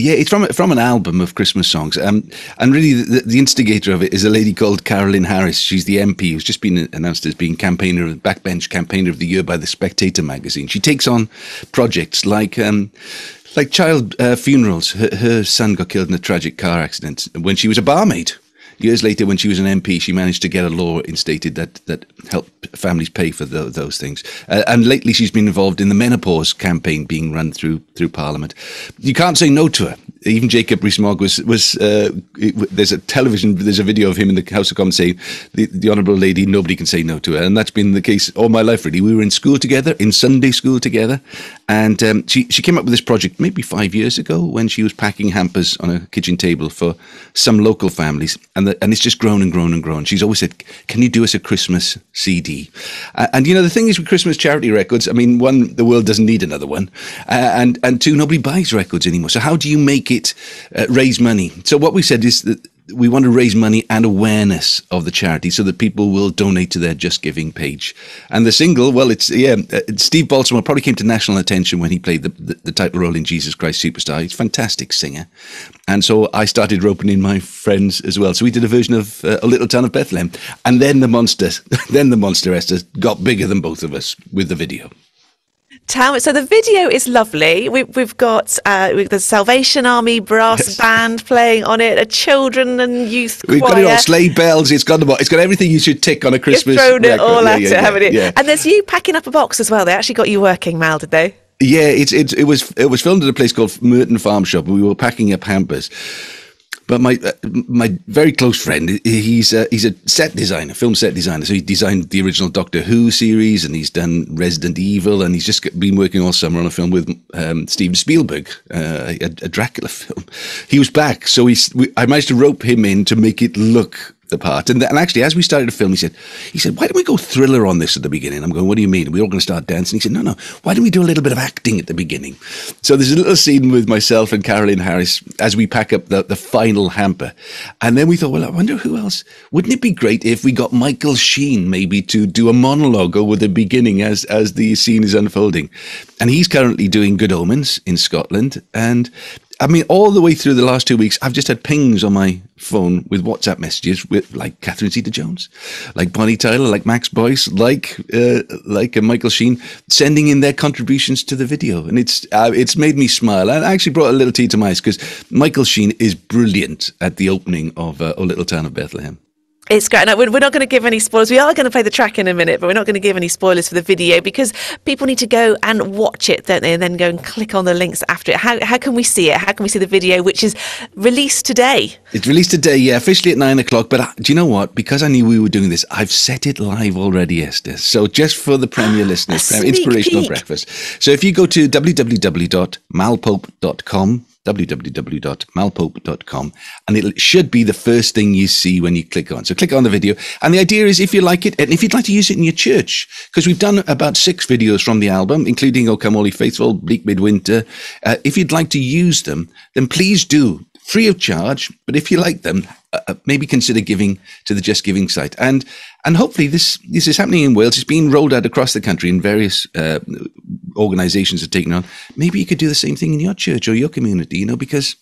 Yeah, it's from from an album of Christmas songs, um, and really the, the, instigator of it is a lady called Carolyn Harris. She's the MP who's just been announced as being campaigner, backbench campaigner of the year by the Spectator magazine. She takes on projects like. Um, like child uh, funerals, her, her son got killed in a tragic car accident when she was a barmaid years later, when she was an MP, she managed to get a law instated that that helped families pay for the, those things. Uh, and lately, she's been involved in the menopause campaign being run through through Parliament. You can't say no to her. Even Jacob Rees-Mogg was was uh, there's a television there's a video of him in the House of Commons saying the, the honourable lady nobody can say no to her, and that's been the case all my life really. We were in school together, in Sunday school together, and um, she she came up with this project maybe five years ago when she was packing hampers on a kitchen table for some local families, and the, and it's just grown and grown and grown. She's always said, "Can you do us a Christmas CD?" Uh, and you know the thing is with Christmas charity records, I mean, one, the world doesn't need another one, uh, and and two, nobody buys records anymore. So how do you make it uh, raise money? So what we said is that we want to raise money and awareness of the charity so that people will donate to their Just Giving page. And the single, well, it's, yeah, uh, Steve Balsamo probably came to national attention when he played the, the, the, title role in Jesus Christ Superstar. He's a fantastic singer. And so I started roping in my friends as well. So we did a version of uh, A Little Town of Bethlehem. And then the monster, then the monster Esther got bigger than both of us with the video. Tell so the video is lovely. We, have got uh, the Salvation Army brass yes. band playing on it, a children and youth We've got it all, sleigh bells. It's got the it's got everything you should tick on a Christmas. You've thrown record. it all yeah, at yeah, it, yeah, haven't you? And there's you packing up a box as well. They actually got you working, Mal, did they? Yeah, it's it, it was it was filmed at a place called Merton Farm Shop. We were packing up hampers but my uh, my very close friend, he's a, he's a set designer, film set designer. So he designed the original Doctor Who series, and he's done Resident Evil, and he's just been working all summer on a film with um, Steven Spielberg, uh, a, a, Dracula film. He was back, so he, I managed to rope him in to make it look the part. And, and actually, as we started to film, he said, he said, why don't we go thriller on this at the beginning? I'm going, what do you mean? We're all going to start dancing. He said, no, no, why don't we do a little bit of acting at the beginning? So there's a little scene with myself and Carolyn Harris as we pack up the, the final hamper. And then we thought, well, I wonder who else. Wouldn't it be great if we got Michael Sheen maybe to do a monologue over the beginning as, as the scene is unfolding? And he's currently doing Good Omens in Scotland. And I mean, all the way through the last two weeks, I've just had pings on my phone with WhatsApp messages with like Catherine Zeta-Jones, like Bonnie Tyler, like Max Boyce, like uh, like uh, Michael Sheen, sending in their contributions to the video, and it's uh, it's made me smile. And I actually brought a little tea to my eyes because Michael Sheen is brilliant at the opening of uh, "O Little Town of Bethlehem." It's great. No, we're not going to give any spoilers. We are going to play the track in a minute, but we're not going to give any spoilers for the video because people need to go and watch it, don't they? And then go and click on the links after it. How, how can we see it? How can we see the video, which is released today? It's released today, yeah, officially at nine o'clock. But uh, do you know what? Because I knew we were doing this, I've set it live already, Esther. So just for the Premier listeners, Inspirational peek. Breakfast. So if you go to www.malpope.com, www.malpope.com, and it should be the first thing you see when you click on. So click on the video. And the idea is if you like it, and if you'd like to use it in your church, because we've done about six videos from the album, including O Come All Faithful, Bleak Midwinter. Uh, if you'd like to use them, then please do free of charge. But if you like them, uh, uh, maybe consider giving to the Just Giving site. And and hopefully this this is happening in Wales. It's being rolled out across the country, in various uh, organisations are taking on. Maybe you could do the same thing in your church or your community. You know, because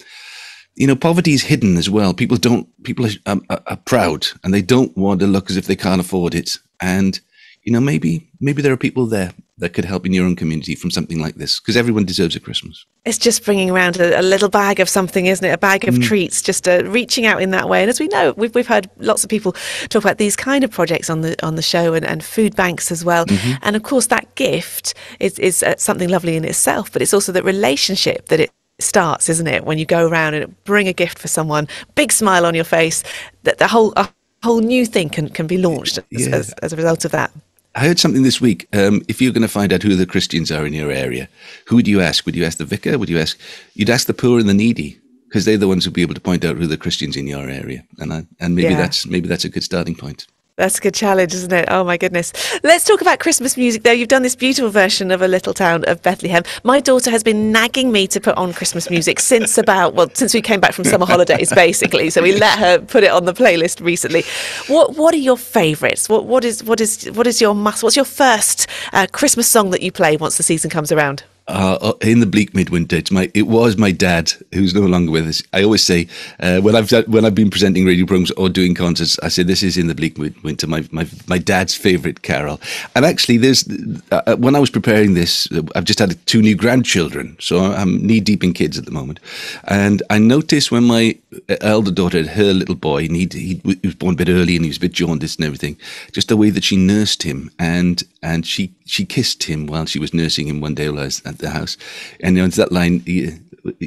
you know poverty is hidden as well. People don't people are, um, are, are proud and they don't want to look as if they can't afford it. And you know, maybe maybe there are people there that could help in your own community from something like this because everyone deserves a Christmas. It's just bringing around a, a little bag of something, isn't it? A bag of mm. treats, just uh, reaching out in that way. And as we know, we've, we've heard lots of people talk about these kind of projects on the on the show and, and food banks as well. Mm-hmm. And of course, that gift is, is uh, something lovely in itself, but it's also that relationship that it starts, isn't it? When you go around and bring a gift for someone, big smile on your face, that the whole a whole new thing can, can be launched as, as, as a result of that. I heard something this week. Um, if you're going to find out who the Christians are in your area, who would you ask? Would you ask the vicar? Would you ask? You'd ask the poor and the needy because they're the ones who'd be able to point out who the Christians in your area, and I, and maybe yeah. that's maybe that's a good starting point. That's a good challenge, isn't it? Oh my goodness. Let's talk about Christmas music though. You've done this beautiful version of A Little Town of Bethlehem. My daughter has been nagging me to put on Christmas music since about, well, since we came back from summer holidays, basically. So we let her put it on the playlist recently. What What are your favourites? What What is what is what is your must? What's your first uh, Christmas song that you play once the season comes around? Uh, uh, in the bleak midwinter, it's my it was my dad who's no longer with us. I always say uh, when I've when I've been presenting radio programs or doing concerts, I say this is in the bleak midwinter, my my, my dad's favourite carol. And actually, there's uh, uh, when I was preparing this, I've just had two new grandchildren, so I'm knee deep in kids at the moment. And I noticed when my elder daughter had her little boy, and he he was born a bit early, and he was a bit jaundiced and everything, just the way that she nursed him, and and she she kissed him while she was nursing him one day I was at the house. And that line, the,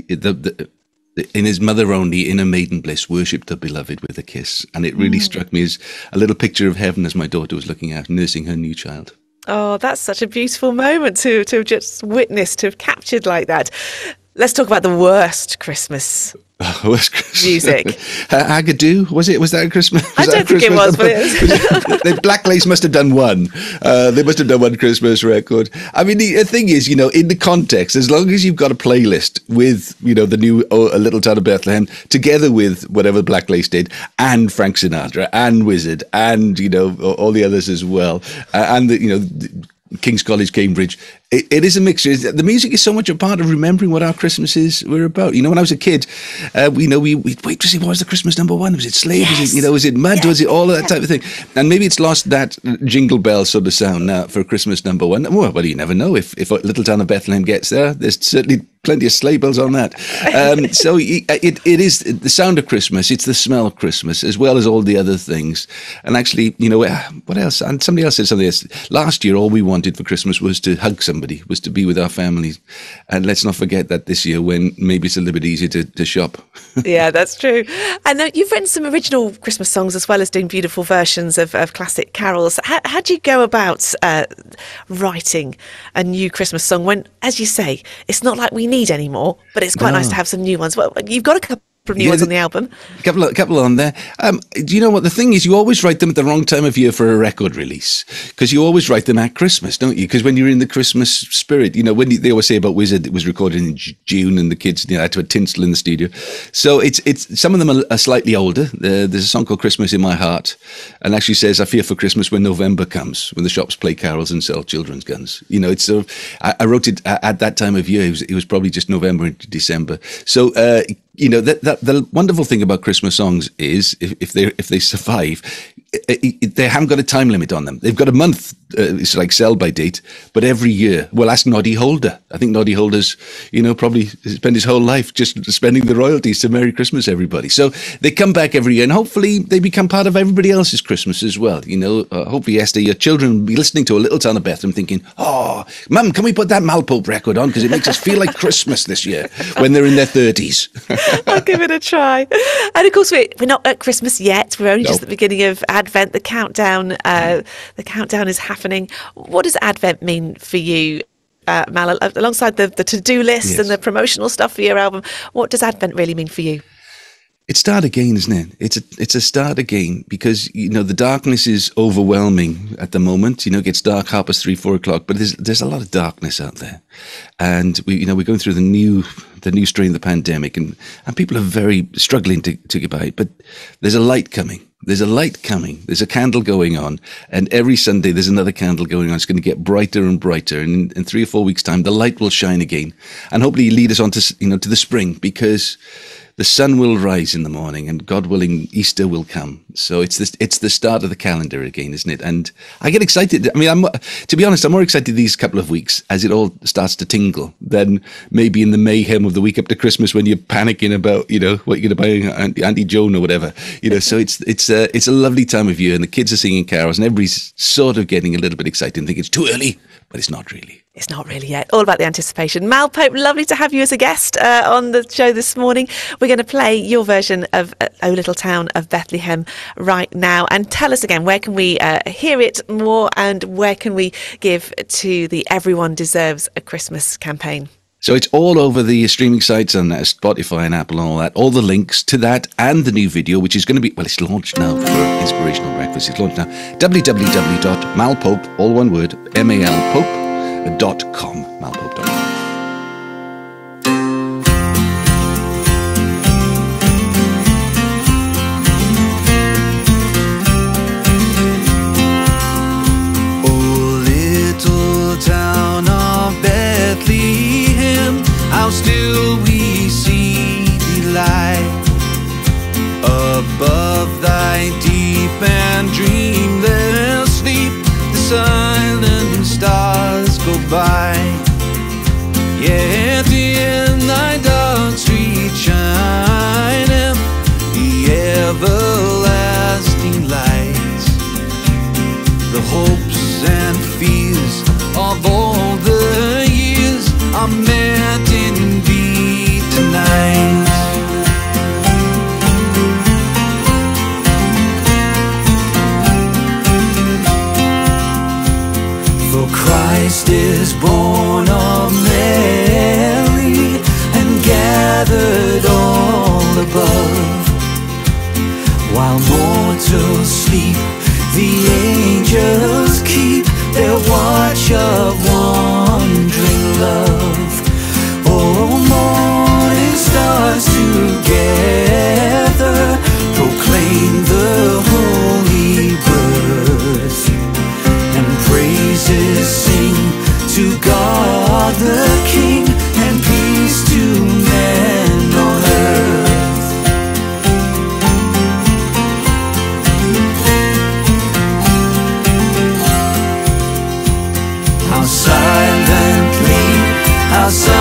the, in his mother only, in a maiden bliss, worshipped her beloved with a kiss. And it really mm. struck me as a little picture of heaven as my daughter was looking out, nursing her new child. Oh, that's such a beautiful moment to, to have just witnessed, to have captured like that. Let's talk about the worst Christmas was Christmas. music. Uh, Agadoo was it? Was that a Christmas? Was I don't think Christmas? it was, but it was. the Black Lace must have done one. Uh, they must have done one Christmas record. I mean, the, the, thing is, you know, in the context, as long as you've got a playlist with, you know, the new oh, A Little Town of Bethlehem, together with whatever Black Lace did, and Frank Sinatra, and Wizzard, and you know, all the others as well, uh, and the, you know. King's College, Cambridge, it, it is a mixture. The music is so much a part of remembering what our Christmases were about. You know, when I was a kid, uh, we, you know, we we'd wait to see what was the Christmas number one. Was it Slade? Yes. Was it, you know, was it Mud? Was it all of that type of thing? And maybe it's lost that jingle bell sort of sound now for Christmas number one. Well, well, you never know if if Little Town of Bethlehem gets there. There's certainly plenty of sleigh bells on that. Um, so it, it, it is the sound of Christmas. It's the smell of Christmas as well as all the other things. And actually, you know, uh, what else? And somebody else said something else. Last year, all we wanted for Christmas was to hug somebody, was to be with our families. And let's not forget that this year when maybe it's a little bit easier to, to shop. yeah, that's true. And uh, you've written some original Christmas songs as well as doing beautiful versions of, of classic carols. How, how do you go about uh, writing a new Christmas song when, as you say, it's not like we need anymore, but it's quite no. nice to have some new ones. Well, you've got a couple from new yeah, ones on the album. A couple, of, couple on there. Um, do you know what the thing is? You always write them at the wrong time of year for a record release because you always write them at Christmas, don't you? Because when you're in the Christmas spirit, you know when you, they always say about Wizzard, it was recorded in June, and the kids you know, had to have tinsel in the studio. So it's it's some of them are, are slightly older. Uh, there's a song called "Christmas in My Heart," and actually says, "I fear for Christmas when November comes, when the shops play carols and sell children's guns." You know, it's sort of I, I wrote it at that time of year. It was, it was probably just November into December. So uh, you know that, that the wonderful thing about Christmas songs is if, if they if they survive, they haven't got a time limit on them. They've got a month, uh, it's like sell by date, but every year. Well, ask Noddy Holder. I think Noddy Holder's, you know, probably spent his whole life just spending the royalties to Merry Christmas, everybody. So they come back every year, and hopefully they become part of everybody else's Christmas as well. You know, uh, hopefully, Esther, your children will be listening to a little town of Bethlehem, thinking, "Oh, Mum, can we put that Malpope record on because it makes us feel like Christmas this year when they're in their thirties. I'll give it a try. And of course, we're, we're not at Christmas yet. We're only just at the beginning of Advent. The countdown, uh, the countdown is happening. What does Advent mean for you? Uh, Mal, alongside the, the to-do list yes. and the promotional stuff for your album, what does Advent really mean for you? It's start again, isn't it? It's a it's a start again because you know the darkness is overwhelming at the moment. You know, it gets dark half past three, four o'clock, but there's there's a lot of darkness out there, and we you know we're going through the new the new strain of the pandemic, and and people are very struggling to to get by. But there's a light coming. There's a light coming. There's a candle going on, and every Sunday there's another candle going on. It's going to get brighter and brighter, and in, in three or four weeks' time, the light will shine again, and hopefully lead us on to you know to the spring because the sun will rise in the morning and God willing, Easter will come. So it's it's the start of the calendar again, isn't it? And I get excited. I mean, I'm, to be honest, I'm more excited these couple of weeks as it all starts to tingle than maybe in the mayhem of the week up to Christmas when you're panicking about, you know, what you're going to buy Auntie, Auntie Joan or whatever, you know, so it's, it's a, it's a lovely time of year and the kids are singing carols and everybody's sort of getting a little bit excited and think it's too early, but it's not really. It's not really yet. All about the anticipation. Mal Pope, lovely to have you as a guest uh, on the show this morning. We're going to play your version of uh, O Little Town of Bethlehem right now. And tell us again, where can we uh, hear it more and where can we give to the Everyone Deserves a Christmas campaign? So it's all over the streaming sites and uh, Spotify and Apple and all that. All the links to that and the new video, which is going to be, well, it's launched now for Inspirational Breakfast. It's launched now. www.malpope, all one word, M-A-L, Pope dot com, malpope.com. Yeah, thy shine the everlasting light, the hopes and fears of all the years are met in thee tonight. For Christ is born silently how outside.